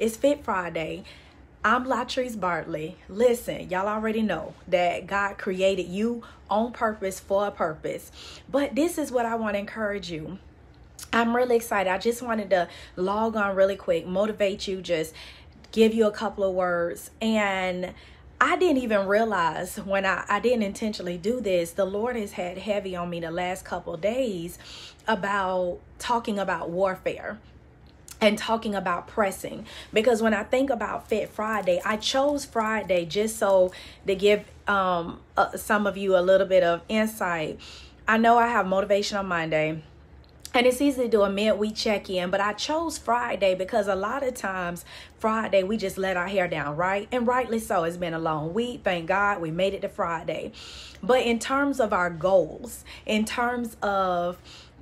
It's Fit Friday. I'm La'Trece Bartley. Listen, y'all already know that God created you on purpose for a purpose. But this is what I want to encourage you. I'm really excited. I just wanted to log on really quick, motivate you, just give you a couple of words. And I didn't even realize when I, I didn't intentionally do this, the Lord has had heavy on me the last couple days about talking about warfare and talking about pressing. Because when i think about fit friday i chose friday just so to give um uh, some of you a little bit of insight. I know i have motivation on monday and it's easy to do a midweek check-in but i chose friday because a lot of times friday we just let our hair down right? And rightly so. It's been a long week. Thank god we made it to friday. But in terms of our goals in terms of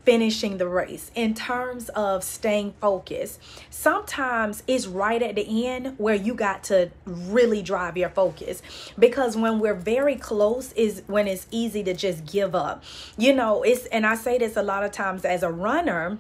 finishing the race. In terms of staying focused sometimes it's right at the end where you got to really drive your focus. Because when we're very close is when it's easy to just give up. You know it's and i say this a lot of times as a runner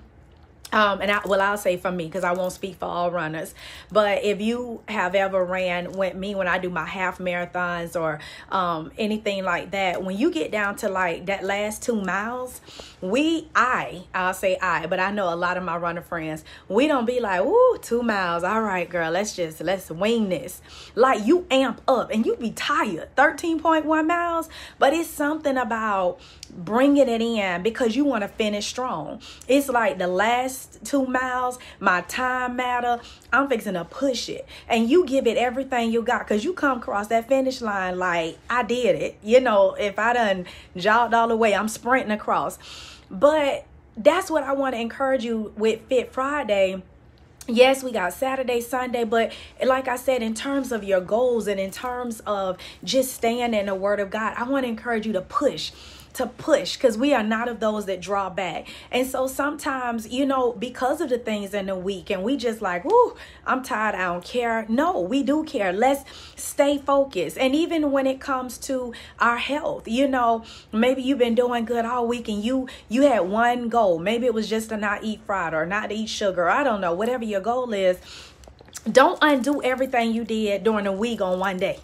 um, and I, well, I'll say for me because I won't speak for all runners. But if you have ever ran with me when I do my half marathons or um, anything like that, when you get down to like that last two miles, we, I, I'll say I, but I know a lot of my runner friends, we don't be like, ooh, two miles. All right, girl, let's just, let's wing this. Like you amp up and you be tired, 13.1 miles. But it's something about bringing it in because you want to finish strong. It's like the last two miles, my time matter. I'm fixing to push it. And you give it everything you got because you come across that finish line like I did it. You know, if I done jogged all the way, I'm sprinting across. But that's what I want to encourage you with Fit Friday yes we got saturday sunday but like i said in terms of your goals and in terms of just staying in the word of god i want to encourage you to push to push because we are not of those that draw back. And so sometimes, you know, because of the things in the week, and we just like, whoo, I'm tired, I don't care. No, we do care. Let's stay focused. And even when it comes to our health, you know, maybe you've been doing good all week and you you had one goal. Maybe it was just to not eat fried or not to eat sugar. I don't know, whatever your goal is. Don't undo everything you did during the week on one day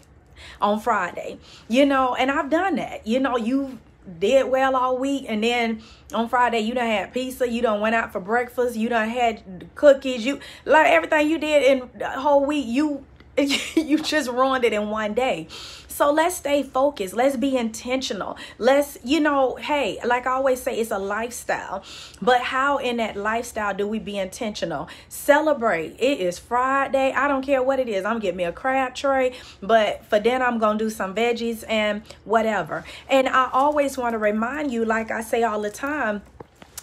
on Friday. You know, and I've done that. You know, you did well all week and then on Friday you don't had pizza, you don't went out for breakfast, you don't had cookies, you like everything you did in the whole week, you you just ruined it in one day. So let's stay focused. Let's be intentional. Let's, you know, hey, like I always say, it's a lifestyle. But how in that lifestyle do we be intentional? Celebrate. It is Friday. I don't care what it is. I'm getting me a crab tray, but for dinner, I'm going to do some veggies and whatever. And I always want to remind you, like I say all the time,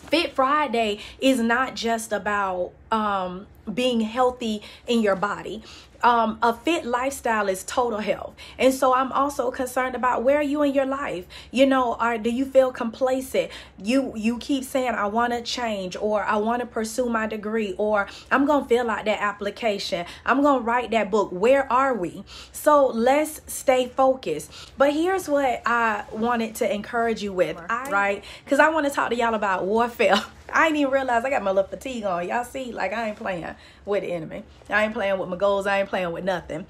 Fit Friday is not just about um, being healthy in your body um, a fit lifestyle is total health. And so I'm also concerned about where are you in your life? You know, are do you feel complacent? You you keep saying I want to change or I want to pursue my degree or I'm going to fill out that application. I'm going to write that book. Where are we? So let's stay focused. But here's what I wanted to encourage you with, right? Cuz I want to talk to y'all about warfare. I didn't even realize I got my little fatigue on. Y'all see, like I ain't playing with the enemy. I ain't playing with my goals. I ain't playing with nothing.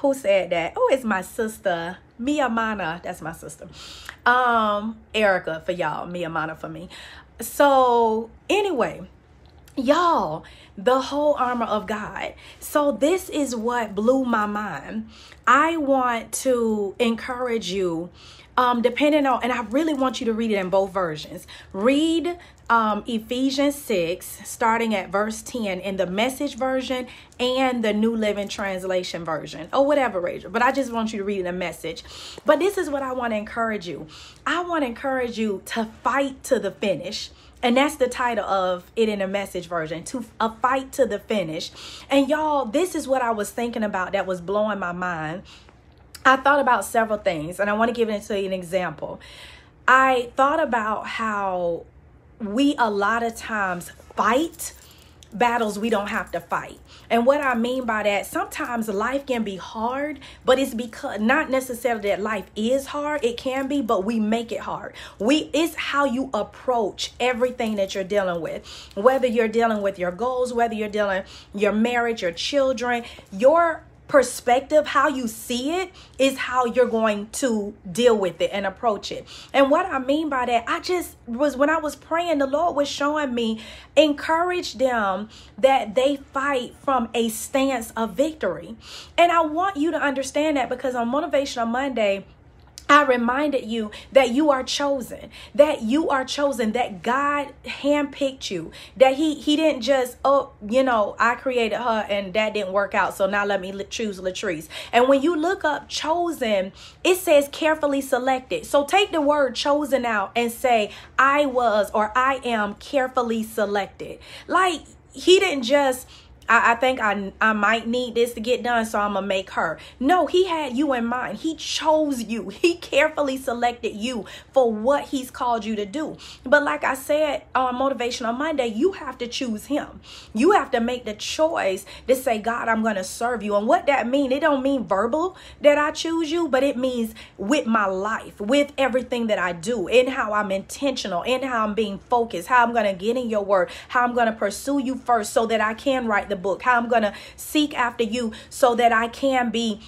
Who said that? Oh, it's my sister, Mia Mana. That's my sister. Um, Erica for y'all, Mia Mana for me. So anyway, y'all, the whole armor of God. So this is what blew my mind. I want to encourage you um, depending on, and I really want you to read it in both versions. Read um, Ephesians 6, starting at verse 10 in the message version and the New Living Translation version, or whatever, Rachel. But I just want you to read the message. But this is what I want to encourage you I want to encourage you to fight to the finish. And that's the title of it in the message version to a fight to the finish. And y'all, this is what I was thinking about that was blowing my mind I thought about several things, and I want to give it to you an example. I thought about how we a lot of times fight battles we don't have to fight. And what I mean by that, sometimes life can be hard, but it's because not necessarily that life is hard. It can be, but we make it hard. We it's how you approach everything that you're dealing with. Whether you're dealing with your goals, whether you're dealing your marriage, your children, your perspective, how you see it, is how you're going to deal with it and approach it. And what I mean by that, I just was when I was praying, the Lord was showing me encourage them that they fight from a stance of victory. And I want you to understand that because on Motivational Monday, I reminded you that you are chosen, that you are chosen, that God handpicked you, that He He didn't just oh you know I created her and that didn't work out, so now let me choose La'Trece. And when you look up chosen, it says carefully selected. So take the word chosen out and say I was or I am carefully selected. Like He didn't just I, I think I, I might need this to get done, so I'm gonna make her. No, he had you in mind. He chose you. He carefully selected you for what he's called you to do. But like I said on Motivational Monday, you have to choose him. You have to make the choice to say, God, I'm gonna serve you. And what that mean, it don't mean verbal that I choose you, but it means with my life, with everything that I do, in how I'm intentional, in how I'm being focused, how I'm gonna get in your word, how I'm gonna pursue you first so that I can write the book, how I'm going to seek after you so that I can be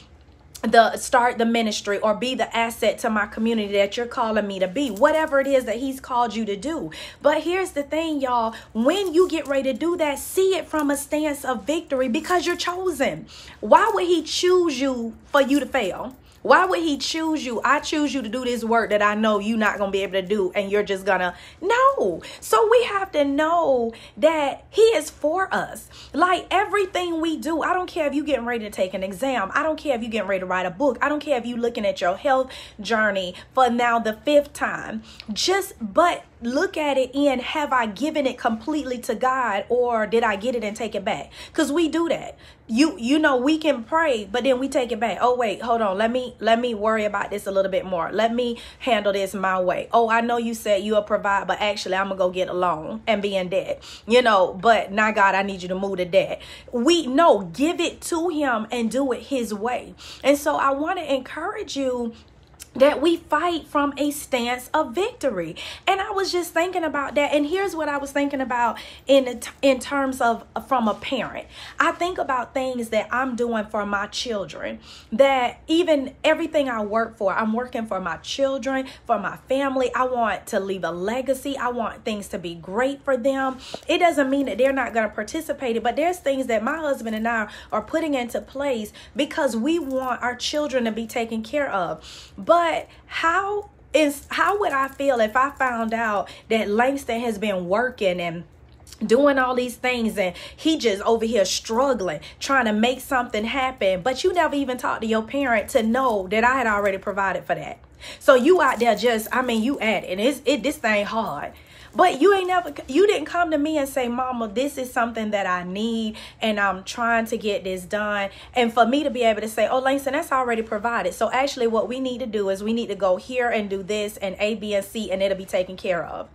the start the ministry or be the asset to my community that you're calling me to be whatever it is that he's called you to do. But here's the thing y'all when you get ready to do that see it from a stance of victory because you're chosen. Why would he choose you for you to fail why would he choose you? I choose you to do this work that I know you're not going to be able to do and you're just going to no. So we have to know that he is for us. Like everything we do, I don't care if you getting ready to take an exam. I don't care if you getting ready to write a book. I don't care if you looking at your health journey for now the fifth time. Just but look at it in have I given it completely to God or did I get it and take it back? Cuz we do that. You you know we can pray but then we take it back. Oh wait, hold on. Let me let me worry about this a little bit more. Let me handle this my way. Oh, I know you said you'll provide but actually I'm going to go get a loan and be in debt. You know, but now God, I need you to move the debt. We know give it to him and do it his way. And so I want to encourage you that we fight from a stance of victory. And i was just thinking about that. And here's what i was thinking about in in terms of from a parent. I think about things that i'm doing for my children that even everything i work for i'm working for my children for my family. I want to leave a legacy. I want things to be great for them. It doesn't mean that they're not going to participate but there's things that my husband and i are putting into place because we want our children to be taken care of. But but how is how would I feel if I found out that Langston has been working and doing all these things and he just over here struggling trying to make something happen but you never even talked to your parent to know that i had already provided for that? So you out there just i mean you at it. And it's it this thing hard but you ain't never, you didn't come to me and say, Mama, this is something that I need and I'm trying to get this done. And for me to be able to say, Oh, Langston, that's already provided. So actually, what we need to do is we need to go here and do this and A, B, and C, and it'll be taken care of.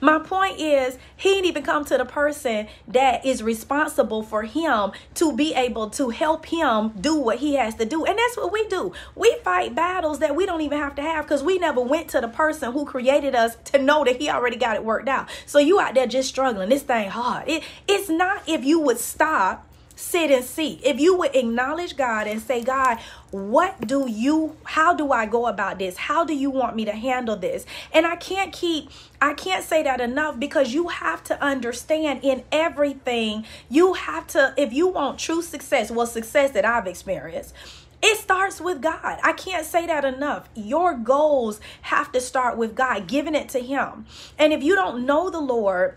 My point is, he didn't even come to the person that is responsible for him to be able to help him do what he has to do. And that's what we do. We fight battles that we don't even have to have because we never went to the person who created us to know that he already got it worked out. So you out there just struggling. This thing hard. It, it's not if you would stop sit and see. If you would acknowledge God and say, God, what do you, how do I go about this? How do you want me to handle this? And I can't keep, I can't say that enough because you have to understand in everything, you have to, if you want true success, well, success that I've experienced, it starts with God. I can't say that enough. Your goals have to start with God, giving it to Him. And if you don't know the Lord,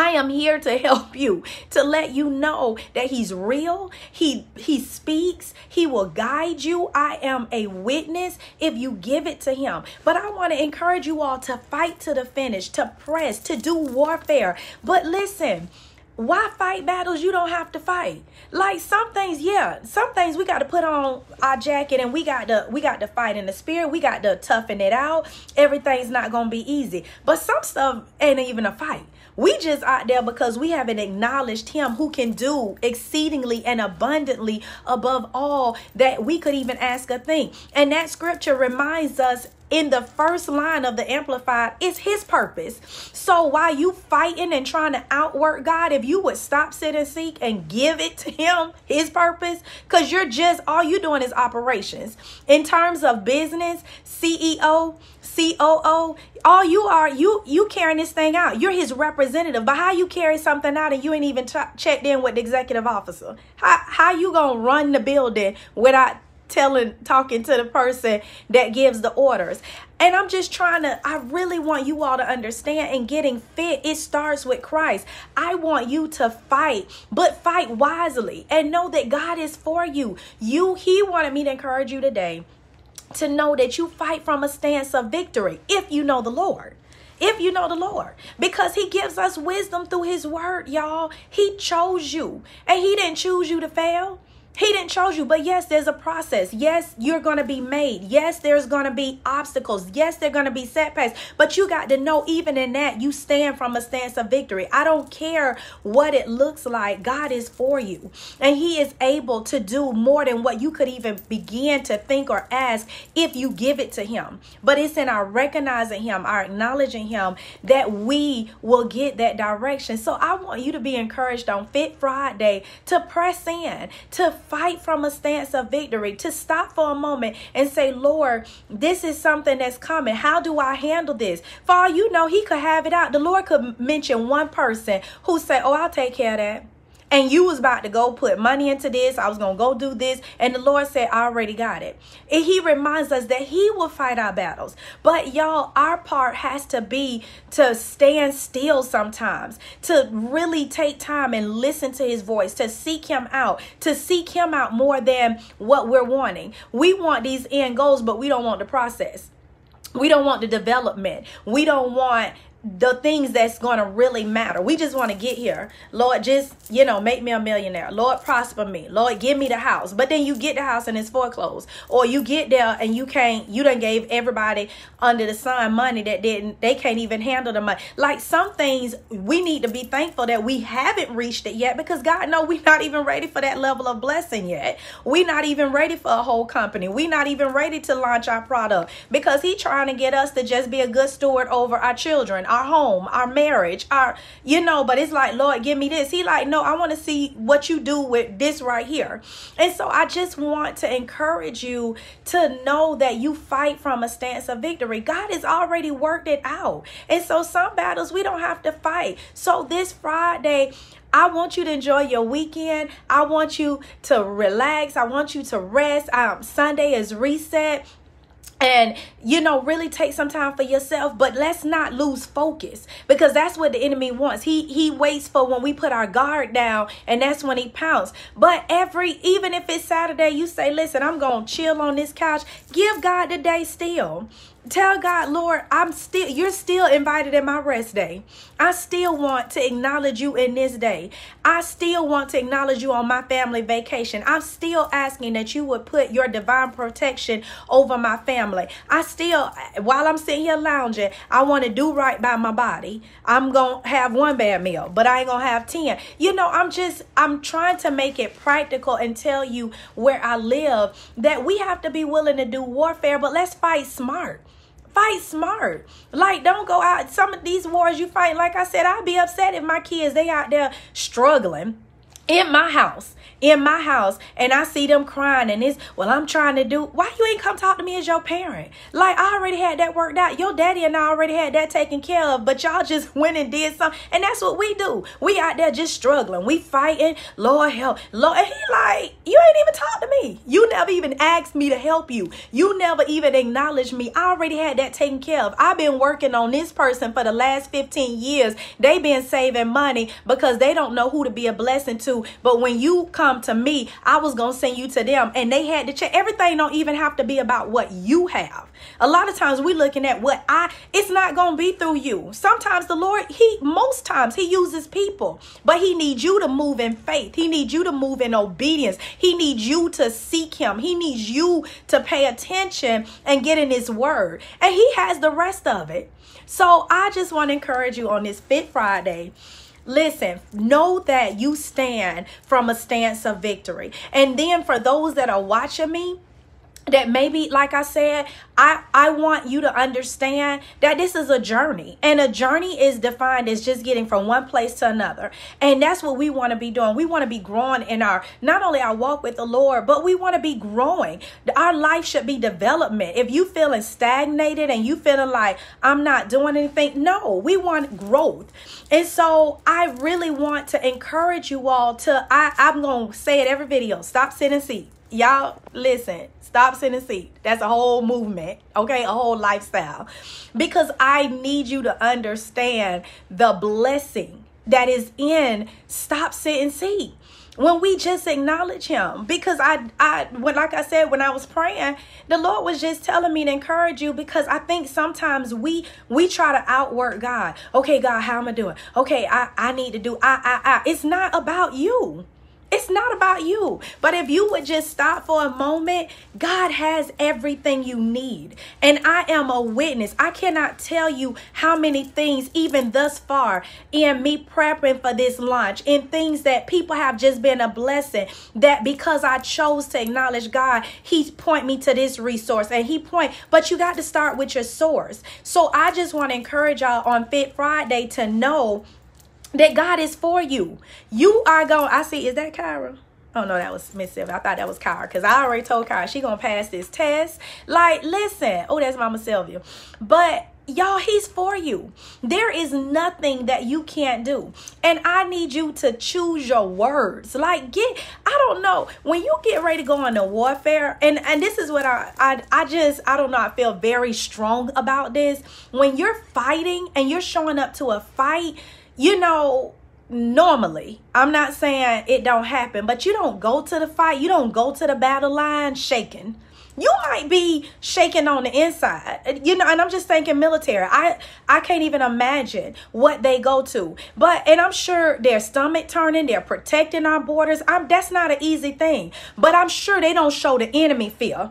I am here to help you, to let you know that he's real. He he speaks. He will guide you. I am a witness if you give it to him. But I want to encourage you all to fight to the finish, to press, to do warfare. But listen, why fight battles you don't have to fight like some things yeah some things we got to put on our jacket and we got to we got to fight in the spirit we got to toughen it out everything's not gonna be easy but some stuff ain't even a fight We just out there because we haven't acknowledged him who can do exceedingly and abundantly above all that we could even ask a thing. And that scripture reminds us in the first line of the amplified is his purpose. So while you fighting and trying to outwork God, if you would stop, sit, and seek and give it to him, his purpose, because you're just all you doing is operations. In terms of business, CEO, COO, all you are, you you carrying this thing out. You're his representative. But how you carry something out and you ain't even t- checked in with the executive officer? How how you gonna run the building without telling talking to the person that gives the orders. And i'm just trying to i really want you all to understand and getting fit it starts with christ. I want you to fight but fight wisely and know that god is for you. You he wanted me to encourage you today to know that you fight from a stance of victory if you know the lord. If you know the Lord, because He gives us wisdom through His word, y'all. He chose you, and He didn't choose you to fail. He didn't choose you, but yes, there's a process. Yes, you're going to be made. Yes, there's going to be obstacles. Yes, there're going to be setbacks. But you got to know, even in that, you stand from a stance of victory. I don't care what it looks like. God is for you, and He is able to do more than what you could even begin to think or ask if you give it to Him. But it's in our recognizing Him, our acknowledging Him, that we will get that direction. So I want you to be encouraged on Fit Friday to press in, to fight from a stance of victory, to stop for a moment and say, Lord, this is something that's coming. How do I handle this? For all you know, he could have it out. The Lord could mention one person who say, Oh, I'll take care of that and you was about to go put money into this. I was gonna go do this. And the lord said i already got it. And he reminds us that he will fight our battles. But y'all our part has to be to stand still sometimes to really take time and listen to his voice to seek him out to seek him out more than what we're wanting. We want these end goals but we don't want the process. We don't want the development. We don't want the things that's going to really matter. We just want to get here. Lord, just, you know, make me a millionaire. Lord, prosper me. Lord, give me the house. But then you get the house and it's foreclosed. Or you get there and you can't, you done gave everybody under the sun money that didn't, they can't even handle the money. Like some things, we need to be thankful that we haven't reached it yet because God know we're not even ready for that level of blessing yet. We're not even ready for a whole company. We're not even ready to launch our product because he trying to get us to just be a good steward over our children our home, our marriage, our, you know, but it's like, Lord, give me this. He like, no, I want to see what you do with this right here. And so I just want to encourage you to know that you fight from a stance of victory. God has already worked it out. And so some battles we don't have to fight. So this Friday, I want you to enjoy your weekend. I want you to relax. I want you to rest. Um, Sunday is reset and you know really take some time for yourself but let's not lose focus because that's what the enemy wants. He he waits for when we put our guard down and that's when he pounces but every even if it's saturday you say listen i'm gonna chill on this couch. Give god the day still Tell God, Lord, I'm still, you're still invited in my rest day. I still want to acknowledge you in this day. I still want to acknowledge you on my family vacation. I'm still asking that you would put your divine protection over my family. I still, while I'm sitting here lounging, I want to do right by my body. I'm going to have one bad meal, but I ain't going to have 10. You know, I'm just, I'm trying to make it practical and tell you where I live that we have to be willing to do warfare, but let's fight smart. Fight smart. Like, don't go out. Some of these wars you fight, like I said, I'd be upset if my kids, they out there struggling in my house in my house and I see them crying and it's well I'm trying to do why you ain't come talk to me as your parent? Like I already had that worked out. Your daddy and I already had that taken care of but y'all just went and did something and that's what we do. We out there just struggling. We fighting. Lord help. Lord and he like you ain't even talk to me. You never even asked me to help you. You never even acknowledged me. I already had that taken care of. I've been working on this person for the last 15 years. They been saving money because they don't know who to be a blessing to but when you come to me, I was going to send you to them. And they had to check. Everything don't even have to be about what you have. A lot of times we looking at what I, it's not going to be through you. Sometimes the Lord, he, most times he uses people, but he needs you to move in faith. He needs you to move in obedience. He needs you to seek him. He needs you to pay attention and get in his word. And he has the rest of it. So I just want to encourage you on this Fit Friday. Listen, know that you stand from a stance of victory. And then for those that are watching me, that maybe like i said i i want you to understand that this is a journey. And a journey is defined as just getting from one place to another. And that's what we want to be doing. We want to be growing in our not only our walk with the lord but we want to be growing. Our life should be development. If you feeling stagnated and you feeling like i'm not doing anything no we want growth. And so i really want to encourage you all to i i'm gonna say it every video stop sitting seat y'all listen Stop sitting seat. That's a whole movement, okay? A whole lifestyle. Because I need you to understand the blessing that is in stop sitting seat when we just acknowledge him because i i when like i said when i was praying the lord was just telling me to encourage you because i think sometimes we we try to outwork god okay god how am i doing okay i i need to do i i i it's not about you it's not about you. But if you would just stop for a moment, God has everything you need. And I am a witness. I cannot tell you how many things, even thus far, in me prepping for this launch, in things that people have just been a blessing, that because I chose to acknowledge God, He point me to this resource and He point, but you got to start with your source. So I just want to encourage y'all on Fit Friday to know that God is for you. You are going, I see, is that Kyra? Oh no, that was Miss Sylvia. I thought that was Kyra because I already told Kyra she gonna pass this test. Like, listen, oh, that's Mama Sylvia. But y'all, he's for you. There is nothing that you can't do. And I need you to choose your words. Like, get, I don't know, when you get ready to go into warfare, and, and this is what I, I, I just, I don't know, I feel very strong about this. When you're fighting and you're showing up to a fight, you know, normally, I'm not saying it don't happen, but you don't go to the fight, you don't go to the battle line shaking. You might be shaking on the inside, you know, and I'm just thinking military. I I can't even imagine what they go to, but and I'm sure their stomach turning, they're protecting our borders. I'm that's not an easy thing, but I'm sure they don't show the enemy fear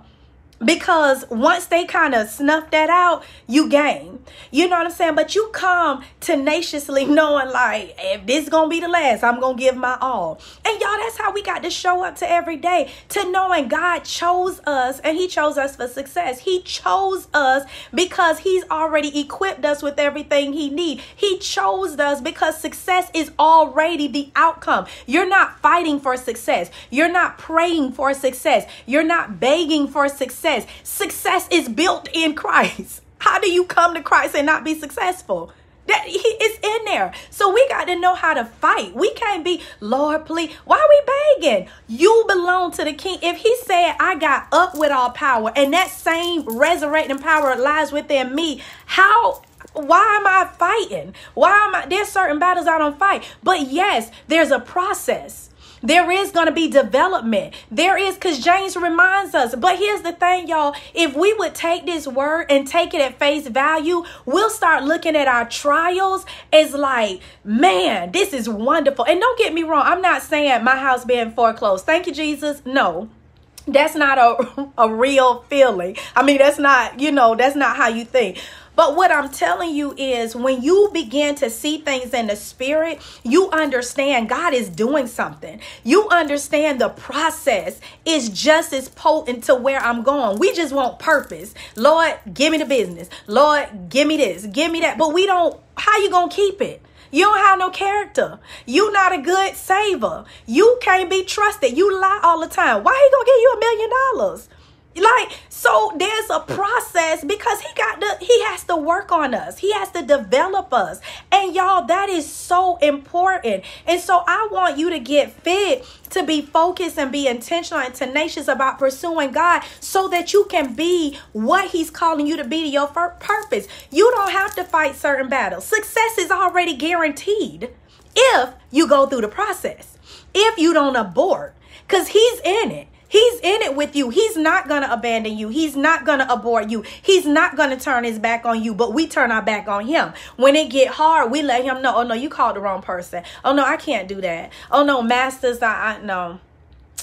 because once they kind of snuff that out, you gain. You know what I'm saying? But you come tenaciously knowing like if this gonna be the last, I'm gonna give my all. And y'all, that's how we got to show up to every day to knowing God chose us and He chose us for success. He chose us because He's already equipped us with everything He need. He chose us because success is already the outcome. You're not fighting for success. You're not praying for success. You're not begging for success success. Success is built in Christ. How do you come to Christ and not be successful? That he is in there. So we got to know how to fight. We can't be, Lord, please. Why are we begging? You belong to the king. If he said, I got up with all power and that same resurrecting power lies within me, how why am I fighting? Why am I there's certain battles I don't fight. But yes, there's a process. There is going to be development. There is, because James reminds us. But here's the thing, y'all. If we would take this word and take it at face value, we'll start looking at our trials as like, man, this is wonderful. And don't get me wrong, I'm not saying my house being foreclosed. Thank you, Jesus. No, that's not a, a real feeling. I mean, that's not, you know, that's not how you think. But what I'm telling you is when you begin to see things in the spirit, you understand God is doing something. You understand the process is just as potent to where I'm going. We just want purpose. Lord, give me the business. Lord, give me this, give me that. But we don't, how you going to keep it? You don't have no character. You not a good saver. You can't be trusted. You lie all the time. Why he gonna give you a million dollars? Like, so there's a process because he got the he has to work on us. He has to develop us. And y'all, that is so important. And so I want you to get fit to be focused and be intentional and tenacious about pursuing God so that you can be what he's calling you to be to your purpose. You don't have to fight certain battles. Success is already guaranteed if you go through the process. If you don't abort cuz he's in it. He's in it with you. He's not going to abandon you. He's not going to abort you. He's not going to turn his back on you, but we turn our back on him. When it get hard, we let him know, oh no, you called the wrong person. Oh no, I can't do that. Oh no, masters, I, I no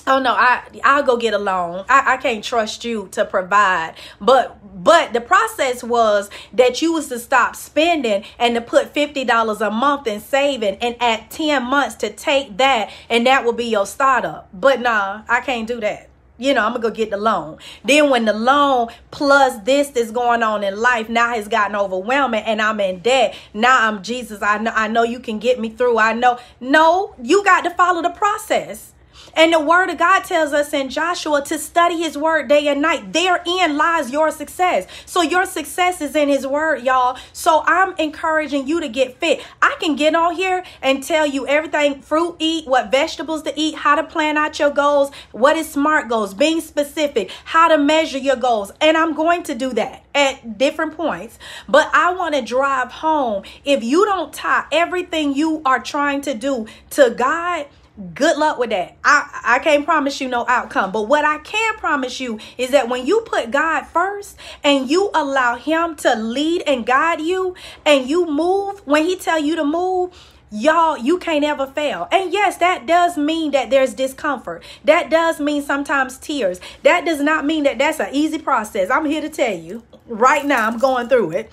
oh no i i'll go get a loan I, I can't trust you to provide but but the process was that you was to stop spending and to put $50 a month in saving and at 10 months to take that and that will be your startup but nah i can't do that you know, I'm gonna go get the loan. Then when the loan plus this is going on in life now has gotten overwhelming and I'm in debt. Now I'm Jesus. I know I know you can get me through. I know. No, you got to follow the process. And the word of God tells us in Joshua to study his word day and night. Therein lies your success. So your success is in his word, y'all. So I'm encouraging you to get fit. I can get on here and tell you everything fruit eat, what vegetables to eat, how to plan out your goals, what is smart goals, being specific, how to measure your goals. And I'm going to do that at different points. But I want to drive home. If you don't tie everything you are trying to do to God, good luck with that. I, I can't promise you no outcome. But what I can promise you is that when you put God first and you allow him to lead and guide you and you move when he tell you to move, y'all you can't ever fail and yes that does mean that there's discomfort that does mean sometimes tears that does not mean that that's an easy process i'm here to tell you right now i'm going through it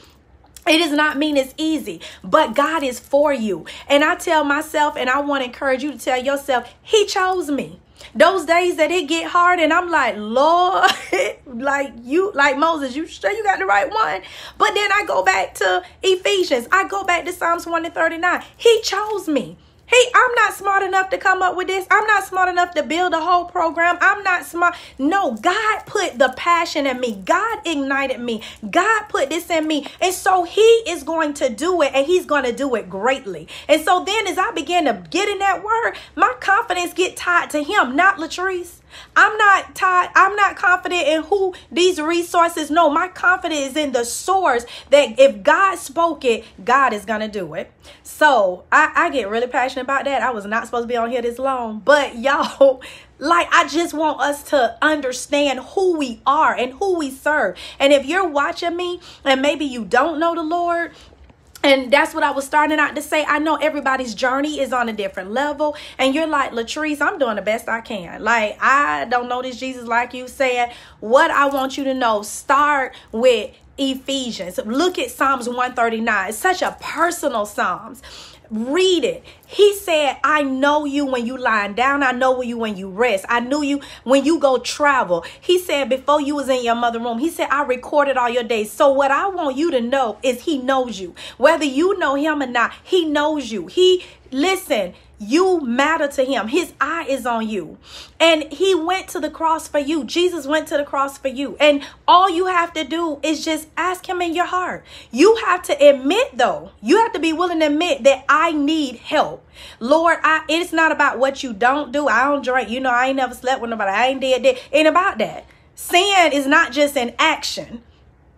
it does not mean it's easy, but God is for you. And I tell myself, and I want to encourage you to tell yourself, He chose me. Those days that it get hard, and I'm like, Lord, like you, like Moses, you sure you got the right one? But then I go back to Ephesians, I go back to Psalms 1 and 39. He chose me. Hey, I'm not smart enough to come up with this. I'm not smart enough to build a whole program. I'm not smart. No, God put the passion in me. God ignited me. God put this in me. And so he is going to do it and he's going to do it greatly. And so then as I begin to get in that word, my confidence get tied to him, not La'Trece. I'm not tied, I'm not confident in who these resources know. My confidence is in the source that if God spoke it, God is gonna do it. So I, I get really passionate about that. I was not supposed to be on here this long, but y'all like I just want us to understand who we are and who we serve. And if you're watching me and maybe you don't know the Lord, and that's what I was starting out to say. I know everybody's journey is on a different level. And you're like, La'Trece, I'm doing the best I can. Like, I don't know this Jesus like you said. What I want you to know, start with Ephesians. Look at Psalms 139. It's such a personal Psalms. Read it. He said, I know you when you lying down. I know you when you rest. I knew you when you go travel. He said, before you was in your mother room, he said, I recorded all your days. So what I want you to know is he knows you. Whether you know him or not, he knows you. He, listen, you matter to him. His eye is on you. And he went to the cross for you. Jesus went to the cross for you. And all you have to do is just ask him in your heart. You have to admit though. You have to be willing to admit that I need help. Lord, I it's not about what you don't do. I don't drink. You know, I ain't never slept with nobody. I ain't did that. Ain't about that. Sin is not just an action.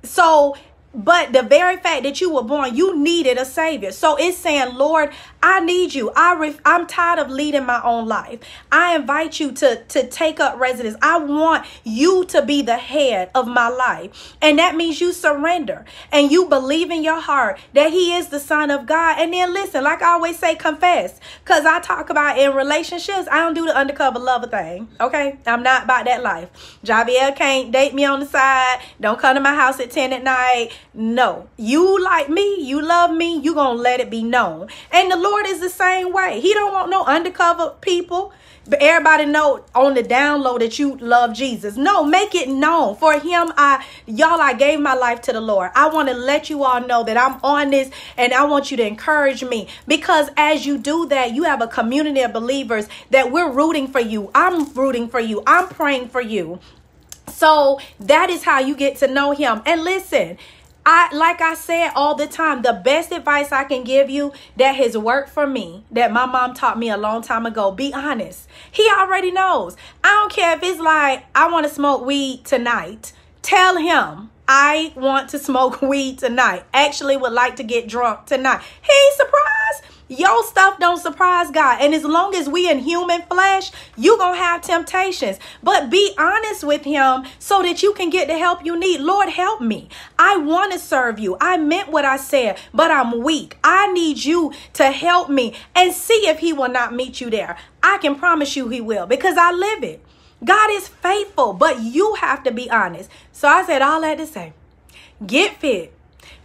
So but the very fact that you were born, you needed a savior. So it's saying, Lord, I need you. I re- I'm tired of leading my own life. I invite you to, to take up residence. I want you to be the head of my life. And that means you surrender and you believe in your heart that he is the son of God. And then listen, like I always say, confess. Because I talk about in relationships, I don't do the undercover lover thing. Okay? I'm not about that life. Javier can't date me on the side. Don't come to my house at 10 at night no. You like me, you love me, you to let it be known. And the Lord is the same way. He don't want no undercover people. But everybody know on the download that you love Jesus. No, make it known. For him, I y'all, I gave my life to the Lord. I want to let you all know that I'm on this and I want you to encourage me. Because as you do that, you have a community of believers that we're rooting for you. I'm rooting for you. I'm praying for you. So that is how you get to know him. And listen, I like I said all the time, the best advice I can give you that has worked for me, that my mom taught me a long time ago, be honest. He already knows. I don't care if it's like I want to smoke weed tonight. Tell him I want to smoke weed tonight. Actually would like to get drunk tonight. He's surprised. Your stuff don't surprise God. And as long as we in human flesh, you going to have temptations. But be honest with him so that you can get the help you need. Lord, help me. I want to serve you. I meant what I said, but I'm weak. I need you to help me and see if he will not meet you there. I can promise you he will because I live it. God is faithful, but you have to be honest. So I said all that to say, get fit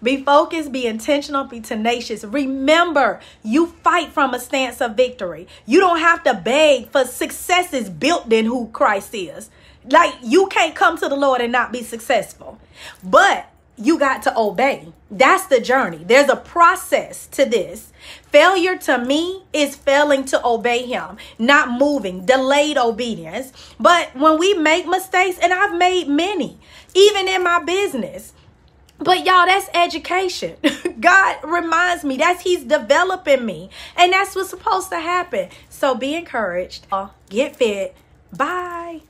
be focused, be intentional, be tenacious. Remember, you fight from a stance of victory. You don't have to beg for success is built in who Christ is. Like you can't come to the Lord and not be successful. But you got to obey. That's the journey. There's a process to this. Failure to me is failing to obey him, not moving, delayed obedience. But when we make mistakes, and I've made many, even in my business, but y'all, that's education. God reminds me that's He's developing me. And that's what's supposed to happen. So be encouraged. Get fit. Bye.